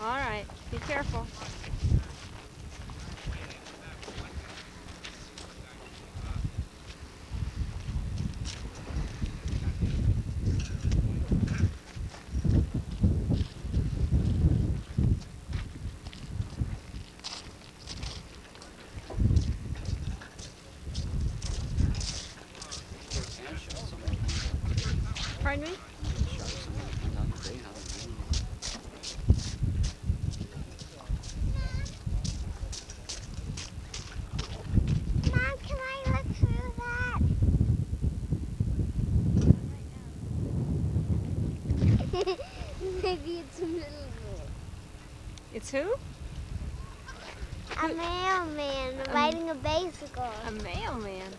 All right. Be careful. Pardon me? Maybe it's a little It's who? A mailman riding a bicycle. A mailman.